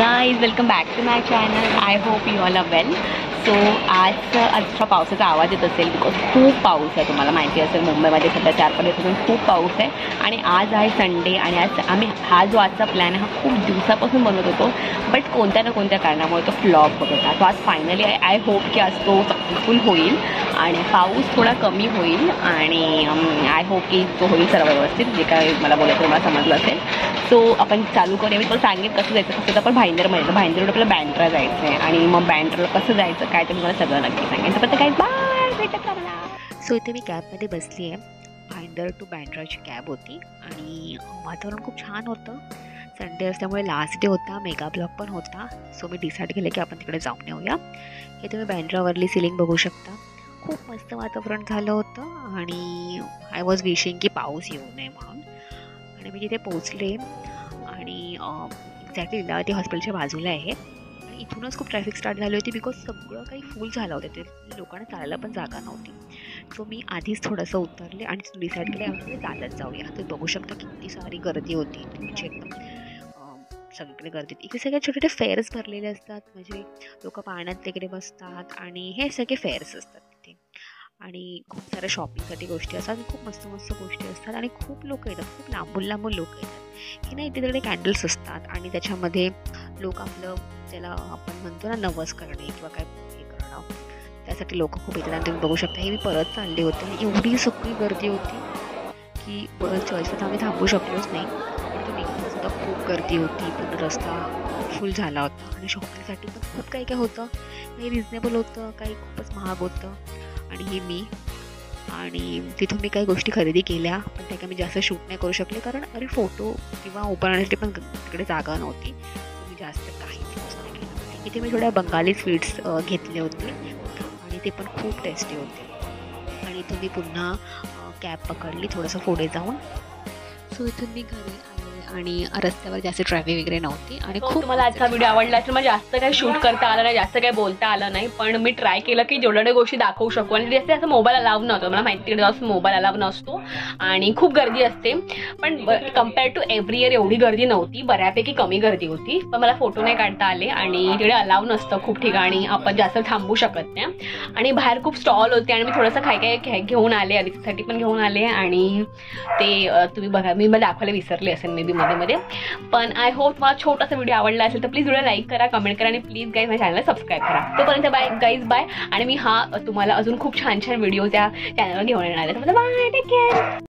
Guys welcome back to my channel I hope you all are well so आज आजच्या पावसाचा आवाज येत असेल बिकॉज खूप पाऊस आहे तुम्हाला माहिती असेल. मुंबईमध्ये सध्या चार पाच दिवसातून खूप पाऊस आहे. आणि आज आहे संडे आणि आज आम्ही हा जो आजचा प्लॅन आहे हा खूप दिवसापासून बनवत होतो. बट कोणत्या ना कोणत्या कारणामुळे तो फ्लॉप होत होता. सो आज फायनली आय आय होप की आज तो सक्सेसफुल होईल आणि पाऊस थोडा कमी होईल. आणि आय होप की तो होईल सर्व व्यवस्थित. जे काय मला बोलायचं मला समजलं असेल. सो आपण चालू करूया मी तुम्हाला सांगेन कसं जायचं. कसं तर आपण भाईंदरमध्ये जायचं भाईंदर आपल्याला बँड्रा जायचं आहे. आणि मग बँड्राला कसं जायचं काय ते मी मला सगळं नक्की सांगेन. तर काय बाय भेटत मला सो इथे मी कॅबमध्ये बसली आहे. भाईंदर टू बँड्राची कॅब होती. आणि वातावरण खूप छान होतं. संडे असल्यामुळे लास्ट डे होता. मेगा ब्लॉक पण होता. सो मी डिसाईड केलं की आपण तिकडे जाऊन येऊया. हे तुम्ही बँड्रावरली सिलिंग बघू शकता. खूप मस्त वातावरण झालं होतं. आणि आय वॉज विशिंग की पाऊस येऊ नये म्हणून. आणि मी तिथे पोहोचले आणि एक्झॅक्टली लीलावती हॉस्पिटलच्या बाजूला आहे. आणि इथूनच खूप ट्रॅफिक स्टार्ट झाली होती बिकॉज सगळं काही फुल झालं होतं. ते लोकांना चालायला पण जागा नव्हती. सो मी आधीच थोडंसं उतरले आणि डिसाईड केले आपण चालत जाऊया. तुम्ही बघू शकता किती सारी गर्दी होती. म्हणजे एकदम सगळीकडे गर्दी इकडे सगळे छोटे छोटे फेअर्स भरलेले असतात. म्हणजे लोक पाण्यात वगैरे बसतात आणि हे सगळे फेअर्स असतात. आणि खूप साऱ्या शॉपिंगसाठी गोष्टी असतात खूप मस्त मस्त गोष्टी असतात आणि खूप लोक येतात. खूप लांबून लांबून लोक येतात. की नाही इथे तिकडे कॅन्डल्स असतात आणि त्याच्यामध्ये लोक आपलं ज्याला आपण म्हणतो ना नवस करणे किंवा काय हे करणं त्यासाठी लोक खूप येतात. आणि तुम्ही बघू शकता हे मी परत चालले होते आणि एवढी सगळी गर्दी होती की परत चॉईसला आम्ही थांबू शकलोच नाही. आणि तो निघताना सुद्धा खूप गर्दी होती. पूर्ण रस्ता फुल झाला होता. आणि शॉपिंगसाठी पण खूप काही काय होतं. काही रिजनेबल होतं काही खूपच महाग होतं. आणि हे मी. आणि तिथून मी काही गोष्टी खरेदी केल्या पण त्या काही मी जास्त शूट नाही करू शकले कारण अरे फोटो किंवा उभारण्यासाठी पण तिकडे जागा नव्हती. मी जास्त काहीच नाही केलं इथे मी थोड्या बंगाली स्वीट्स घेतले होते. आणि ते पण खूप टेस्टी होते. आणि इथून मी पुन्हा कॅब पकडली थोडंसं पुढे जाऊन. सो इथून मी घरी आले. आणि रस्त्यावर जास्त ट्रॅफिक वगैरे नव्हती आणि खूप खूप तुम्हाला आजचा व्हिडिओ आवडला असेल मला जास्त काही शूट करता आलं नाही जास्त काही बोलता आलं नाही पण मी ट्राय केलं की जेवढ्या गोष्टी दाखवू शकू. आणि जास्त असं मोबाईल अलाव नव्हतं मला माहिती मोबाईल अलाव नसतो. आणि खूप गर्दी असते. पण कंपेअर टू एव्हरी इयर एवढी गर्दी नव्हती बऱ्यापैकी कमी गर्दी होती. पण मला फोटो नाही काढता आले आणि तिकडे अलाव नसतं खूप ठिकाणी आपण जास्त थांबू शकत नाही. आणि बाहेर खूप स्टॉल होते आणि मी थोडंसं काय काय घेऊन आले अदितीसाठी पण घेऊन आले आणि ते तुम्ही बघा मी मला दाखवायला विसरले असेल मे बी मध्ये मध्ये. पण आय होप तुम्हाला छोटासा व्हिडिओ आवडला असेल तर प्लीज व्हिडिओ लाईक करा कमेंट करा आणि प्लीज गाईज माझ्या चॅनलला सबस्क्राईब करा. तोपर्यंत बाय गाईज बाय आणि मी हा तुम्हाला अजून खूप छान छान व्हिडिओ त्या चॅनलवर घेऊन येणार आहे. तर बाय टेक केअर